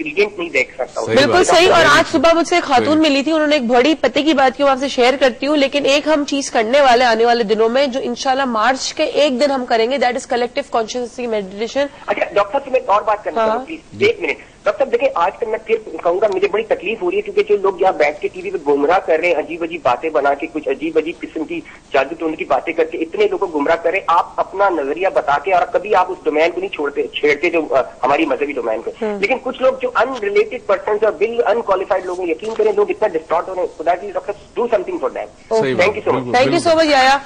Ingredient نہیں دیکھ سکتا بالکل۔ صحیح اور آج صبح مجھ سے ایک خاتون۔ ملی تھی انہوں نے ایک بڑی پتے کی بات کی وہ آپ سے شیئر کرتی ہوں لیکن ایک ہم چیز کرنے والے آنے والے دنوں میں جو انشاءاللہ مارچ کے ایک دن ہم کریں گے that is collective consciousness meditation اچھا ڈاکٹر میں ایک اور بات کرنا ہاں۔ چاہوں پلیز ایک منٹ ڈاکٹر صاحب دیکھیں آج کل میں پھر کہوں گا مجھے بڑی تکلیف ہو رہی ہے کیونکہ جو لوگ یہاں بیٹھ کے ٹی وی پہ گمراہ کر رہے ہیں عجیب عجیب باتیں بنا کے کچھ عجیب عجیب قسم کی جادو ٹون کی باتیں کر کے اتنے لوگوں کو گمراہ کر رہے ہیں۔ آپ اپنا نظریہ بتا کے اور کبھی آپ اس ڈومین کو نہیں چھوڑتے چھیڑتے جو ہماری مذہبی ڈومین کو۔ لیکن کچھ لوگ جو ان ریلیٹڈ پرسنس اور بل ان کوالیفائڈ لوگ ہیں یقین کریں لوگ اتنا ڈسٹارٹ ہو رہے ہیں۔ خدا کی doctor do something for that thank you so much. Thank you so much آیا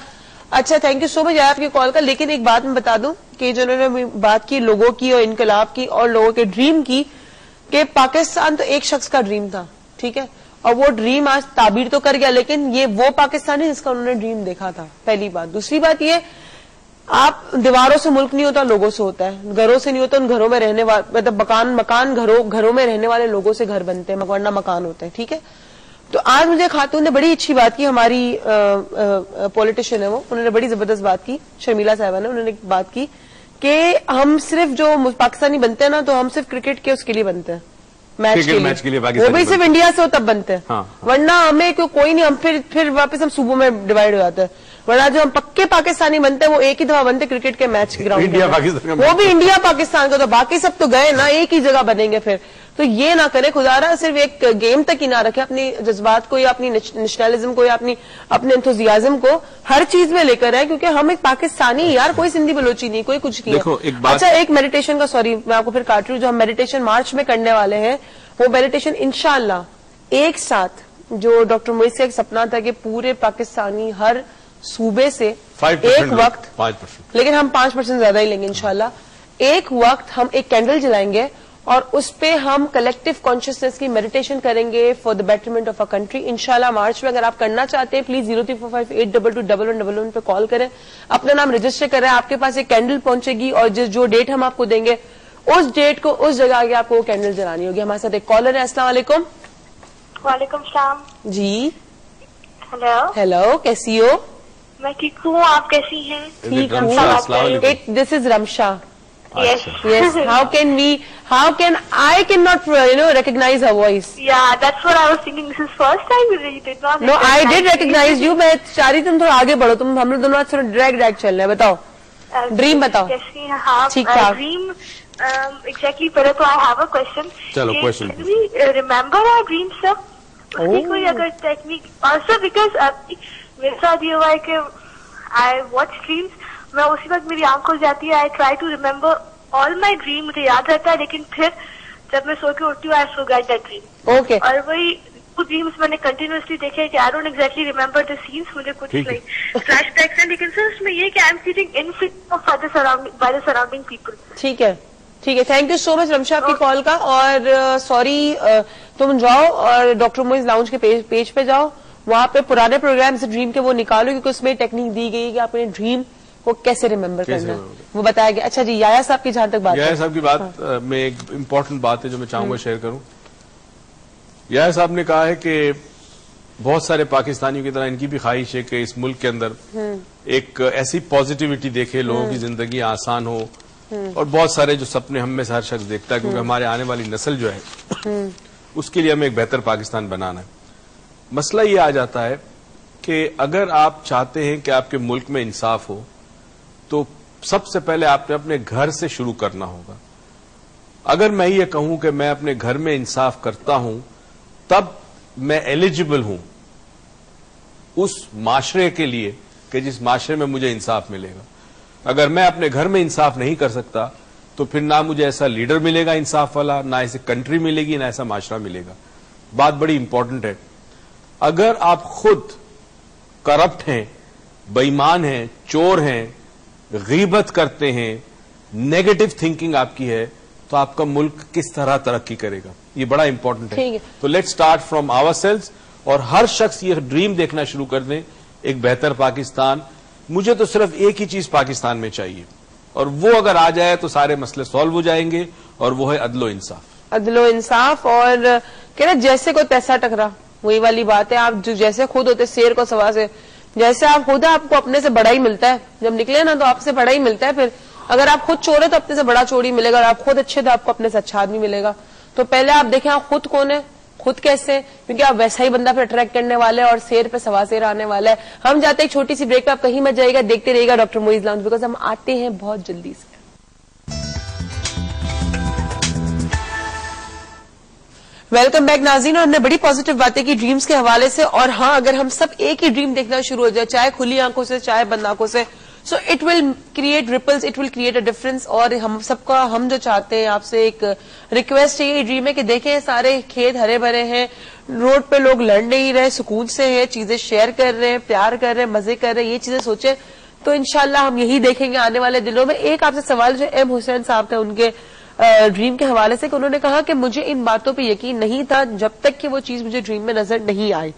اچھا تھینک یو سو مچ آیا آپ کی کال کا۔ لیکن ایک بات میں بتا دوں کہ جو انہوں نے بات کی لوگوں کی اور انقلاب کی اور لوگوں کے ڈریم کی کہ پاکستان تو ایک شخص کا ڈریم تھا، ٹھیک ہے؟ اور وہ ڈریم آج تعبیر تو کر گیا، لیکن یہ وہ پاکستان ہے جس کا انہوں نے ڈریم دیکھا تھا، پہلی بات۔ دوسری بات یہ، آپ دیواروں سے ملک نہیں ہوتا، لوگوں سے ہوتا ہے۔ گھروں سے نہیں ہوتا، ان گھروں میں رہنے والے مطلب مکان مکان گھروں گھروں میں رہنے والے لوگوں سے گھر بنتے ہیں، ورنہ مکان ہوتے ہیں، ٹھیک ہے؟ تو آج مجھے خاتون نے بڑی اچھی بات کی، ہماری پولیٹیشین ہے وہ، انہوں نے بڑی زبردست بات کی، شرمیلا صاحبہ نے انہوں نے بات کی۔ کہ ہم صرف جو پاکستانی بنتے ہیں نا تو ہم صرف کرکٹ کے اس کے لیے بنتے ہیں۔ میچ کے لیے۔ وہ بھی صرف انڈیا سے ہو تب بنتے ہیں۔ ہاں، ورنہ ہمیں کوئی کوئی نہیں ہم پھر پھر واپس ہم صوبوں میں ڈیوائڈ ہو جاتے ہیں۔ ورنہ جو ہم پکے پاکستانی بنتے ہیں وہ ایک ہی دفعہ بنتے ہیں کرکٹ کے میچ گراؤنڈ وہ بھی انڈیا پاکستان کا تو باقی سب تو گئے نا ایک ہی جگہ بنیں گے پھر۔ تو یہ نہ کرے خدا رہا صرف ایک گیم تک ہی نہ رکھے اپنی جذبات کو یا اپنی نیشنلزم کو یا اپنی اپنے انتوزیازم کو ہر چیز میں لے کر آئے کیونکہ ہم ایک پاکستانی یار کوئی سندھی بلوچی نہیں کوئی کچھ نہیں اچھا ایک میڈیٹیشن کا سوری میں آپ کو پھر کاٹ رہی ہوں جو ہم میڈیٹیشن مارچ میں کرنے والے ہیں وہ میڈیٹیشن انشاءاللہ ایک ساتھ جو ڈاکٹر مویس کا ایک سپنا تھا کہ پورے پاکستانی ہر صوبے سے 5% ایک وقت 5% لیکن ہم پانچ پرسینٹ زیادہ ہی لیں گے انشاءاللہ۔ ایک وقت ہم ایک کینڈل جلائیں گے اور اس پہ ہم کلیکٹو کانشیسنیس کی میڈیٹیشن کریں گے for the betterment of a country انشاءاللہ مارچ میں اگر آپ کرنا چاہتے ہیں please zero three four five eight double two double one double one پہ کال کریں۔ اپنا نام رجسٹر کریں آپ کے پاس ایک کینڈل پہنچے گی اور جس جو ڈیٹ ہم آپ کو دیں گے اس ڈیٹ کو اس جگہ آگے آپ کو وہ کینڈل جلانی ہوگی۔ ہمارے ساتھ ایک کالر ہے السلام علیکم۔ وعلیکم السلام۔ جی۔ ہیلو ہیلو کیسی ہو؟ میں ٹھیک ہوں آپ کیسی ہیں؟ ٹھیک ہوں۔ دس is Rimsha yes? Yeah that's what I was thinking. This is first time you did not No, I did recognize you. میں چاہ رہی تم تھوڑا آگے بڑھو تم ہم لوگ دونوں آج تھوڑا ڈریگ ڈریگ چل رہے ہیں بتاؤ Dream بتاؤ. ہاں ٹھیک ٹھاک. ڈریم ایگزیکٹلی پہلے تو آئی ہیو اے کوشچن چلو, question. Remember are dream sir Oh. کوئی اگر ٹیکنیک سر بیکاز میرے ساتھ یہ ہوا ہے کہ آئی واچ ڈریمس میں اسی وقت میری آنکھ کھل جاتی ہے. I try to remember all my dream مجھے یاد رہتا ہے. لیکن پھر جب میں سو کے اٹھتی ہوں I forget that dream okay اور وہی ڈریمس میں نے کنٹینیوسلی دیکھے کہ I don't exactly remember the sense مجھے کچھ. نہیں. فلیش بیکس ہیں. لیکن سر اس میں یہ کہ I am feeling in by the surrounding people ٹھیک ہے. ٹھیک ہے. Thank you so much Rimsha آپ کی کال کا. اور سوری تم جاؤ اور ڈاکٹر موئز لاؤنج کے پیج پہ جاؤ۔ وہاں پہ پرانے پروگرام سے ڈریم کے وہ نکالو کیونکہ اس میں ٹیکنیک دی گئی کہ آپ نے ڈریم کو کیسے ریمبر کرنا وہ بتایا گیا۔ اچھا جی یا صاحب کی جہاں تک بات یا ہے صاحب کی بات میں ایک امپورٹنٹ بات ہے جو میں چاہوں گا شیئر کروں۔ یا صاحب نے کہا ہے کہ بہت سارے پاکستانیوں کی طرح ان کی بھی خواہش ہے کہ اس ملک کے اندر ایک ایسی پازیٹیوٹی دیکھے لوگوں کی زندگی آسان ہو۔ اور بہت سارے جو سپنے ہم میں سے ہر شخص دیکھتا ہے کیونکہ ہمارے آنے والی نسل جو ہے اس کے لیے ہمیں ایک بہتر پاکستان بنانا ہے۔ مسئلہ یہ آ جاتا ہے کہ اگر آپ چاہتے ہیں کہ آپ کے ملک میں انصاف ہو، تو سب سے پہلے آپ نے اپنے گھر سے شروع کرنا ہوگا۔ اگر میں یہ کہوں کہ میں اپنے گھر میں انصاف کرتا ہوں، تب میں ایلیجبل ہوں اس معاشرے کے لیے کہ جس معاشرے میں مجھے انصاف ملے گا۔ اگر میں اپنے گھر میں انصاف نہیں کر سکتا تو پھر نہ مجھے ایسا لیڈر ملے گا انصاف والا نہ ایسی کنٹری ملے گی نہ ایسا معاشرہ ملے گا۔ بات بڑی امپورٹنٹ ہے۔ اگر آپ خود کرپٹ ہیں بےمان ہیں چور ہیں غیبت کرتے ہیں نیگیٹو تھنکنگ آپ کی ہے تو آپ کا ملک کس طرح ترقی کرے گا؟ یہ بڑا امپورٹنٹ ہے۔ تو let start from our sales اور ہر شخص یہ ڈریم دیکھنا شروع کر دیں ایک بہتر پاکستان۔ مجھے تو صرف ایک ہی چیز پاکستان میں چاہیے۔ اور وہ اگر آ جائے تو سارے مسئلے سالو ہو جائیں گے اور وہ ہے عدل و انصاف۔ عدل و انصاف اور کہنا جیسے کوئی پیسہ ٹکرا، وہی والی بات ہے، آپ جیسے خود ہوتے شیر کو سوا سے، جیسے آپ خود آپ کو اپنے سے بڑا ہی ملتا ہے، جب نکلے نا تو آپ سے بڑا ہی ملتا ہے پھر۔ اگر آپ خود چور ہے تو اپنے سے بڑا چور ہی ملے گا اور آپ خود اچھے تو آپ کو اپنے سے اچھا آدمی ملے گا۔ تو پہلے آپ دیکھیں آپ خود کون ہے خود کیسے؟ کیونکہ آپ ویسا ہی بندہ پہ اٹریکٹ کرنے والے اور سیر پہ سوا سیر آنے والا ہے۔ ہم جاتے ہیں ایک چھوٹی سی بریک پہ، آپ کہیں مت جائے گا، دیکھتے رہے گا ڈاکٹر موئز لاؤنج بیکاز ہم آتے ہیں بہت جلدی سے۔ ویلکم بیک ناظرین، اور ہم نے بڑی پازیٹو باتیں کی ڈریمز کے حوالے سے۔ اور ہاں اگر ہم سب ایک ہی ڈریم دیکھنا شروع ہو جائے، چاہے کھلی آنکھوں سے، چاہے بند آنکھوں سے so it will create ripples it will create a difference اور ہم سب کا ہم جو چاہتے ہیں آپ سے ایک ریکویسٹ ہے یہ ڈریم ہے کہ دیکھیں سارے کھیت ہرے بھرے ہیں روڈ پہ لوگ لڑ نہیں رہے، سکون سے ہیں، چیزیں شیئر کر رہے ہیں، پیار کر رہے ہیں، مزے کر رہے ہیں، یہ چیزیں سوچیں۔ تو انشاءاللہ ہم یہی دیکھیں گے آنے والے دنوں میں۔ ایک آپ سے سوال جو ایم حسین صاحب تھے ان کے ڈریم کے حوالے سے کہ انہوں نے کہا کہ مجھے ان باتوں پہ یقین نہیں تھا جب تک کہ وہ چیز مجھے ڈریم میں نظر نہیں آئی۔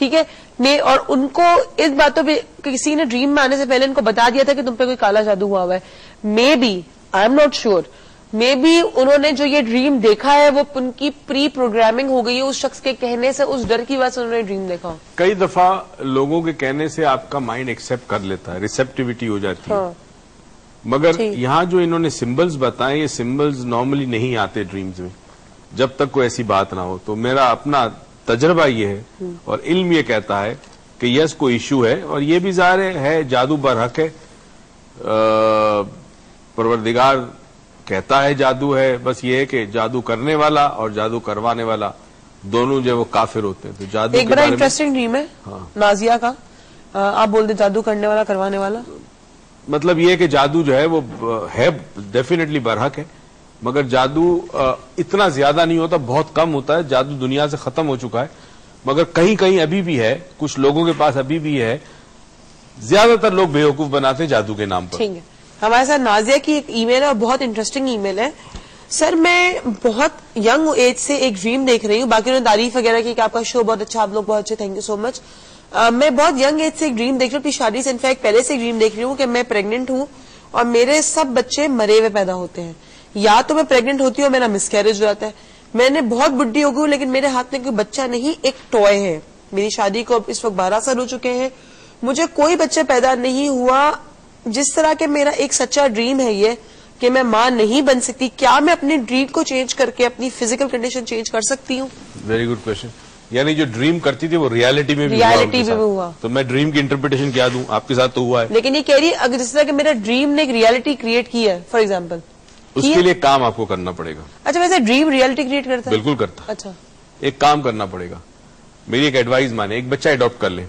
ٹھیک ہے؟ اور ان کو اس باتوں پہ کسی نے ڈریم میں آنے سے پہلے ان کو بتا دیا تھا کہ تم پہ کوئی کالا جادو ہوا ہوا ہے۔ Maybe I am not sure maybe انہوں نے جو یہ ڈریم دیکھا ہے وہ ان کی پری پروگرامنگ ہو گئی ہے اس شخص کے کہنے سے اس ڈر کی وجہ سے انہوں نے ڈریم دیکھا کئی دفعہ لوگوں کے کہنے سے آپ کا مائنڈ ایکسپٹ کر لیتا ہے ریسپٹیوٹی ہو جاتی ہے۔ ہاں۔ مگر۔ یہاں جو انہوں نے سمبلز بتائے یہ سمبلز نارملی نہیں آتے ڈریمز میں۔ جب تک کوئی ایسی بات نہ ہو تو میرا اپنا تجربہ یہ ہے اور علم یہ کہتا ہے کہ یس کوئی ایشو ہے اور یہ بھی ظاہر ہے- جادو برحق ہے۔ پروردگار کہتا ہے جادو ہے بس یہ ہے کہ جادو کرنے والا اور جادو کروانے والا دونوں جو وہ کافر ہوتے ہیں۔ تو جادو ایک بڑا انٹرسٹنگ ڈریم ہے ہاں۔ نازیہ کا۔ آپ بول دیں جادو کرنے والا کروانے والا۔ مطلب یہ کہ جادو جو ہے وہ ہے ڈیفینیٹلی برحق ہے۔ مگر جادو اتنا زیادہ نہیں ہوتا، بہت کم ہوتا ہے، جادو دنیا سے ختم ہو چکا ہے۔ مگر کہیں کہیں ابھی بھی ہے، کچھ لوگوں کے پاس ابھی بھی ہے۔ زیادہ تر لوگ بیوقوف بناتے ہیں جادو کے نام پر۔ ٹھیک ہے۔ ہمارے ساتھ نازیہ کی ایک ای میل ہے اور بہت انٹرسٹنگ ای میل ہے۔ سر، میں بہت ینگ ایج سے ایک ڈریم دیکھ رہی ہوں۔ باقی انہوں نے تعریف وغیرہ کی کہ آپ کا شو بہت اچھا آپ لوگ بہت اچھے تھینک یو سو مچ میں بہت ینگ ایج سے ایک ڈریم دیکھ رہی ہوں، اپنی شادی سے انفیکٹ پہلے سے ایک ڈریم دیکھ رہی ہوں کہ میں پریگنٹ ہوں اور میرے سب بچے مرے ہوئے پیدا ہوتے ہیں۔ یا تو میں پریگنٹ ہوتی ہوں میرا مس کیریج ہو جاتا ہے۔ میں نے بہت بڈی ہو گئی ہوں لیکن میرے ہاتھ میں کوئی بچہ نہیں ایک ٹوائے ہے۔ میری شادی کو اس وقت بارہ سال ہو چکے ہیں۔ مجھے کوئی بچہ پیدا نہیں ہوا جس طرح کے میرا ایک سچا ڈریم ہے یہ کہ میں ماں نہیں بن سکتی۔ کیا میں اپنے ڈریم کو چینج کر کے اپنی فزیکل کنڈیشن چینج کر سکتی ہوں؟ ویری گڈ کوشچن یعنی جو ڈریم کرتی تھی وہ ریالٹی میں بھی کے میں۔ ہوا۔ تو میں ڈریم کی انٹرپریٹیشن کیا دوں؟ آپ کے ساتھ تو ہوا ہے۔ لیکن یہ کہہ رہی ہے اگر جس طرح کہ میرا ڈریم نے ایک ریالٹی کریٹ کی ہے فار ایگزامپل اس کے لیے کام آپ کو کرنا پڑے گا۔ اچھا ویسے ڈریم ریالٹی کریٹ کرتا ہے؟ بالکل کرتا۔ اچھا۔ ایک کام کرنا پڑے گا۔ میری ایک ایڈوائز مانے ایک بچہ اڈاپٹ کر لیں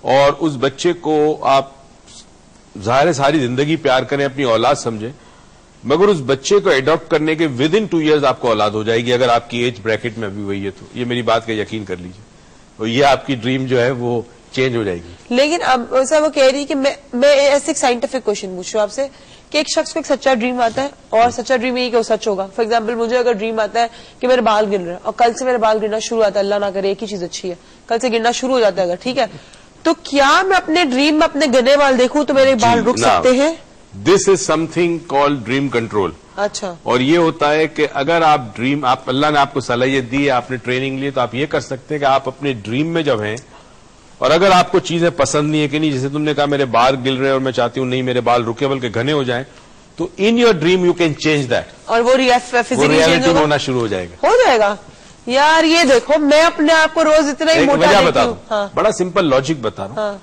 اور اس بچے کو آپ ظاہر ساری زندگی پیار کریں اپنی اولاد سمجھیں مگر اس بچے کو اڈاپٹ کرنے کے ود ان ٹو ایئرز آپ کو اولاد ہو جائے گی۔ اگر آپ کی ایج بریکٹ میں ابھی وہی ہے تو یہ میری بات کا یقین کر لیجیے اور یہ آپ کی ڈریم جو ہے وہ چینج ہو جائے گی۔ لیکن اب وہ کہہ رہی ہے کہ میں میں ایسے ایک سائنٹیفک کوشچن پوچھ رہا ہوں آپ سے۔ کہ ایک شخص کو ایک سچا ڈریم آتا ہے اور سچا ڈریم یہی کہ وہ سچ ہوگا. فار ایگزامپل مجھے اگر ڈریم آتا ہے کہ میرے بال گر رہے ہیں اور کل سے میرے بال گرنا شروع ہوتا ہے اللہ نہ کرے ایک ہی چیز اچھی ہے۔ کل سے گرنا شروع ہو جاتا ہے اگر ٹھیک ہے؟ تو کیا میں اپنے ڈریم میں اپنے گنے بال دیکھوں تو میرے بال رک سکتے ہیں؟ This is something call dream control اچھا۔ اور یہ ہوتا ہے کہ اگر آپ ڈریم آپ اللہ نے آپ کو صلاحیت دی ہے آپ نے ٹریننگ لی تو آپ یہ کر سکتے ہیں کہ آپ اپنے ڈریم میں جب ہیں اور اگر آپ کو چیزیں پسند نہیں ہے کہ نہیں جیسے تم نے کہا میرے بال گل رہے اور میں چاہتی ہوں نہیں میرے بال رکے بلکہ گھنے ہو جائیں تو in your dream you can change that اور وہ ریالٹی ہونا شروع ہو جائے گا۔ ہو جائے گا۔ یار یہ دیکھو میں اپنے آپ کو روز اتنا ہی موٹا بتا دوں۔ ہاں۔ بڑا سمپل لاجک بتا رہا ہوں۔ ہاں۔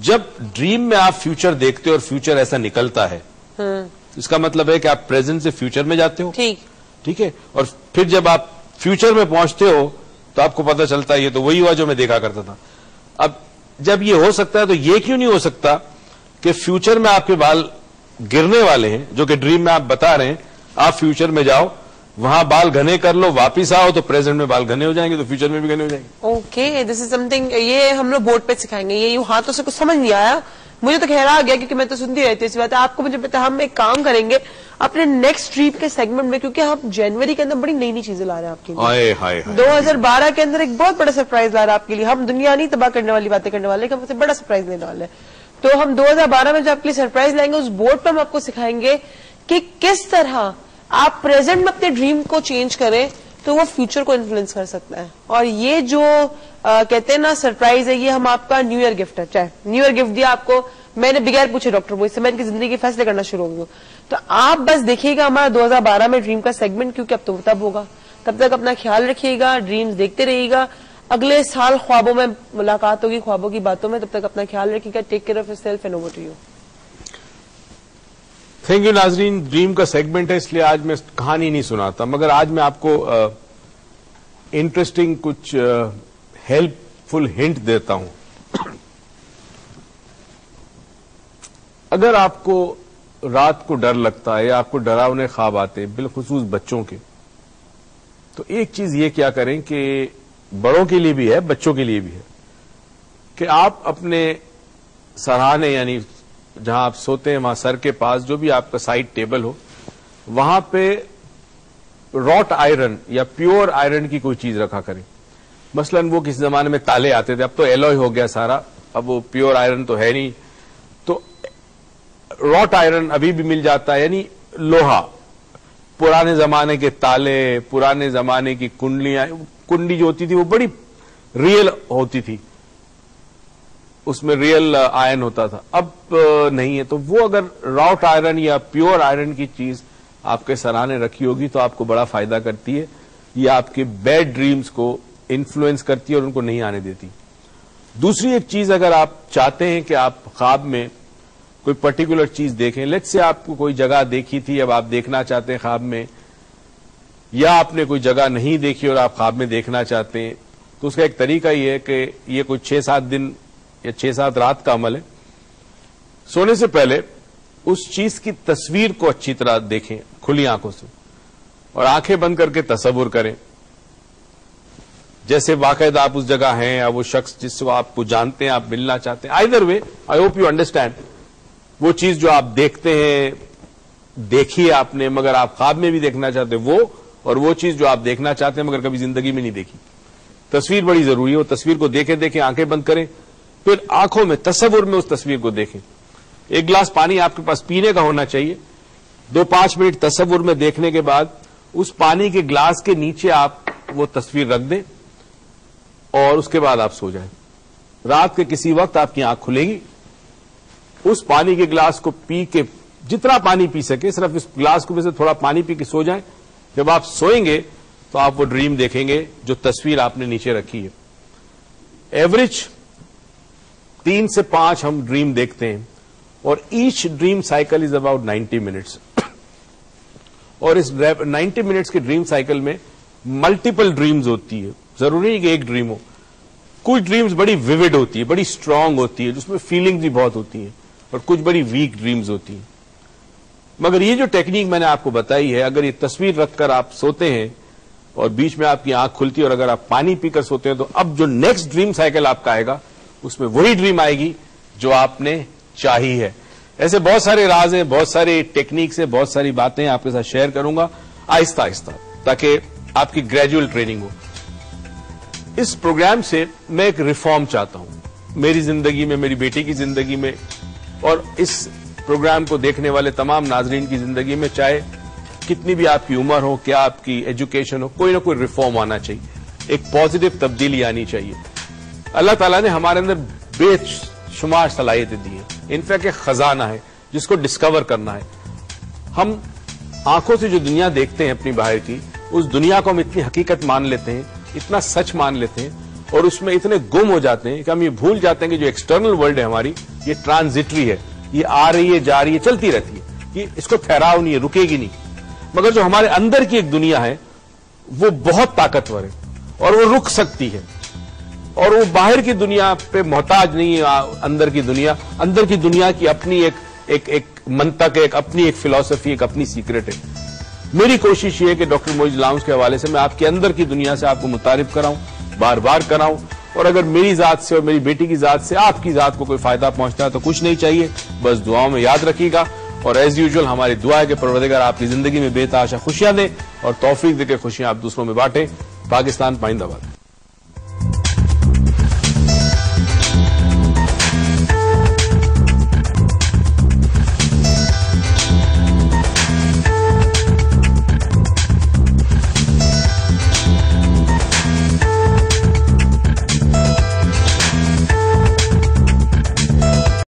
جب ڈریم میں آپ فیوچر دیکھتے ہو اور فیوچر ایسا نکلتا ہے ہاں۔ اس کا مطلب ہے کہ آپ پریزنٹ سے فیوچر میں جاتے ہو۔ ٹھیک۔ ہے؟ اور پھر جب آپ فیوچر میں پہنچتے ہو تو آپ کو پتا چلتا ہے یہ تو وہی ہوا جو میں دیکھا کرتا تھا۔ اب جب یہ ہو سکتا ہے تو یہ کیوں نہیں ہو سکتا کہ فیوچر میں آپ کے بال گرنے والے ہیں، جو کہ ڈریم میں آپ بتا رہے ہیں، آپ فیوچر میں جاؤ، وہاں بال گھنے کر لو، واپس آؤ تو پریزنٹ میں بال گھنے ہو جائیں گے تو فیوچر میں بھی گھنے ہو جائیں گے۔ Okay this is some thing یہ ہم لوگ بورڈ پہ سکھائیں گے، یہ ہاتھوں سے کچھ سمجھ نہیں آیا۔ مجھے تو خیر آ گیا کیونکہ میں تو سنتی رہتی اس بات۔ آپ کو مجھے پتا ہم ایک کام کریں گے اپنے نیکسٹ ٹریپ کے سیگمنٹ میں کیونکہ ہم جنوری کے اندر بڑی نئی نئی چیزیں لا رہے ہیں آپ کے لیے۔ دو ہزار بارہ کے اندر ایک بہت بڑا سرپرائز لا رہا ہے آپ کے لیے۔ ہم دنیا نہیں تباہ کرنے والی باتیں کرنے والے ہم سے بڑا سرپرائز لینے والے ہیں۔ تو ہم دو ہزار بارہ میں جو آپ کے لیے سرپرائز لائیں گے اس بورڈ پہ ہم آپ کو سکھائیں گے کہ کس طرح آپ پریزنٹ میں اپنے ڈریم کو چینج کریں۔ تو وہ فیوچر کو انفلوئنس کر سکتا ہے۔ اور یہ جو آ, کہتے ہیں نا سرپرائز ہے یہ ہم آپ کا نیو ایئر گفٹ ہے۔ چاہے نیو ایئر گفٹ دیا آپ کو میں نے بغیر پوچھے ڈاکٹر مجھ سے میں ان کی زندگی کے فیصلے کرنا شروع ہو گئی تو آپ بس دیکھیے گا ہمارا دو ہزار بارہ میں ڈریم کا سیگمنٹ کیونکہ اب تو تب ہوگا۔ تب تک اپنا خیال رکھیے گا ڈریمز دیکھتے رہیے گا۔ اگلے سال خوابوں میں ملاقات ہوگی خوابوں کی باتوں میں تب تک اپنا خیال رکھیے گا۔ Take care of yourself and over to you thank you ناظرین ڈریم کا سیگمنٹ ہے اس لیے آج میں کہانی نہیں سناتا، مگر آج میں آپ کو انٹرسٹنگ کچھ ہیلپ فل ہنٹ دیتا ہوں۔ اگر آپ کو رات کو ڈر لگتا ہے یا آپ کو ڈراؤنے خواب آتے بالخصوص بچوں کے، تو ایک چیز یہ کیا کریں کہ بڑوں کے لیے بھی ہے، بچوں کے لیے بھی ہے، کہ آپ اپنے سراہنے یعنی جہاں آپ سوتے ہیں، وہاں سر کے پاس جو بھی آپ کا سائڈ ٹیبل ہو، وہاں پہ راٹ آئرن یا پیور آئرن کی کوئی چیز رکھا کریں۔ مثلا وہ کسی زمانے میں تالے آتے تھے، اب تو ایلوئی ہو گیا سارا، اب وہ پیور آئرن تو ہے نہیں۔ تو راٹ آئرن ابھی بھی مل جاتا ہے یعنی لوہا۔ پرانے زمانے کے تالے، پرانے زمانے کی کنڈلیاں، کنڈی جو ہوتی تھی وہ بڑی ریئل ہوتی تھی۔ اس میں ریئل آئرن ہوتا تھا۔ اب نہیں ہے۔ تو وہ اگر راؤٹ آئرن یا پیور آئرن کی چیز آپ کے سرانے رکھی ہوگی تو آپ کو بڑا فائدہ کرتی ہے۔ یہ آپ کے بیڈ ڈریمز کو انفلوئنس کرتی ہے اور ان کو نہیں آنے دیتی۔ دوسری ایک چیز اگر آپ چاہتے ہیں کہ آپ خواب میں کوئی پرٹیکولر چیز دیکھیں لیٹ سے آپ کو کوئی جگہ دیکھی تھی، اب آپ دیکھنا چاہتے ہیں خواب میں، یا آپ نے کوئی جگہ نہیں دیکھی اور آپ خواب میں دیکھنا چاہتے ہیں، تو اس کا ایک طریقہ یہ ہے کہ یہ کوئی چھ سات دن یا چھ سات رات کا عمل ہے، سونے سے پہلے اس چیز کی تصویر کو اچھی طرح دیکھیں، کھلی آنکھوں سے، اور آنکھیں بند کر کے تصور کریں۔ جیسے باقاعدہ آپ اس جگہ ہیں یا وہ شخص جس سے آپ کو جانتے ہیں، آپ ملنا چاہتے ہیں either way I hope you understand وہ چیز جو آپ دیکھتے ہیں، دیکھی آپ نے، مگر آپ خواب میں بھی دیکھنا چاہتے وہ، اور وہ چیز جو آپ دیکھنا چاہتے ہیں، مگر کبھی زندگی میں نہیں دیکھی۔ تصویر بڑی ضروری ہے وہ تصویر کو دیکھیں دیکھیں آنکھیں بند کریں۔ پھر آنکھوں میں تصور میں اس تصویر کو دیکھیں۔ ایک گلاس پانی آپ کے پاس پینے کا ہونا چاہیے۔ دو پانچ منٹ تصور میں دیکھنے کے بعد اس پانی کے گلاس کے نیچے آپ وہ تصویر رکھ دیں اور اس کے بعد آپ سو جائیں۔ رات کے کسی وقت آپ کی آنکھ کھلے گی۔ اس پانی کے گلاس کو پی کے جتنا پانی پی سکے، صرف اس گلاس کو میں سے تھوڑا پانی پی کے سو جائیں۔ جب آپ سوئیں گے تو آپ وہ ڈریم دیکھیں گے جو تصویر آپ نے نیچے رکھی ہے۔ ایوریج تین سے پانچ ہم ڈریم دیکھتے ہیں اور each dream cycle is about ninety minutes اور اس نائنٹی منٹس کے ڈریم سائیکل میں ملٹیپل ڈریمز ہوتی ہے ضروری نہیں کہ ایک ڈریم ہو۔ کچھ ڈریمز بڑی ویوڈ ہوتی ہے بڑی اسٹرانگ ہوتی ہے جس میں فیلنگ بھی بہت ہوتی ہیں اور کچھ بڑی ویک ڈریمز ہوتی ہیں۔ مگر یہ جو ٹیکنیک میں نے آپ کو بتائی ہے، اگر یہ تصویر رکھ کر آپ سوتے ہیں اور بیچ میں آپ کی آنکھ کھلتی ہے اور اگر آپ پانی پی کر سوتے ہیں، تو اب جو نیکسٹ ڈریم سائیکل آپ کا آئے گا اس میں وہی ڈریم آئے گی جو آپ نے چاہی ہے۔ ایسے بہت سارے راز ہیں، بہت سارے ٹیکنیکس ہیں، بہت ساری باتیں آپ کے ساتھ شیئر کروں گا۔ آہستہ آہستہ، تاکہ آپ کی گریجویل ٹریننگ ہو۔ اس پروگرام سے میں ایک ریفارم چاہتا ہوں۔ میری زندگی میں، میری بیٹی کی زندگی میں، اور اس پروگرام کو دیکھنے والے تمام ناظرین کی زندگی میں، چاہے کتنی بھی آپ کی عمر ہو، کیا آپ کی ایجوکیشن ہو، کوئی نہ کوئی ریفارم آنا چاہیے۔ ایک پازیٹو تبدیلی آنی چاہیے۔ اللہ تعالیٰ نے ہمارے اندر بے شمار صلاحیتیں دی ہیں۔ انفیکٹ ایک خزانہ ہے جس کو ڈسکور کرنا ہے۔ ہم آنکھوں سے جو دنیا دیکھتے ہیں اپنی باہر کی، اس دنیا کو ہم اتنی حقیقت مان لیتے ہیں، اتنا سچ مان لیتے ہیں، اور اس میں اتنے گم ہو جاتے ہیں کہ ہم یہ بھول جاتے ہیں کہ جو ایکسٹرنل ورلڈ ہے ہماری، یہ ٹرانزٹری ہے، یہ آ رہی ہے، جا رہی ہے، چلتی رہتی ہے۔ یہ اس کو ٹھہراؤ نہیں ہے، رکے گی نہیں۔ مگر جو ہمارے اندر کی ایک دنیا ہے، وہ بہت طاقتور ہے، اور وہ رک سکتی ہے۔ اور وہ باہر کی دنیا پہ محتاج نہیں ہے اندر کی دنیا۔ اندر کی دنیا کی اپنی ایک ایک ایک منتق ایک اپنی ایک فلسفی ایک اپنی سیکرٹ ہے۔ میری کوشش یہ ہے کہ ڈاکٹر موئز لاؤنس کے حوالے سے میں آپ کے اندر کی دنیا سے آپ کو متعارف کراؤں، بار بار کراؤں۔ اور اگر میری ذات سے اور میری بیٹی کی ذات سے آپ کی ذات کو کوئی فائدہ پہنچتا ہے تو کچھ نہیں چاہیے، بس دعاؤں میں یاد رکھیے گا۔ اور ایز یوزل ہماری دعا ہے کہ پروردگار آپ کی زندگی میں بے تاشا خوشیاں دیں اور توفیق دے کے خوشیاں آپ دوسروں میں بانٹیں۔ پاکستان پائندہ باد۔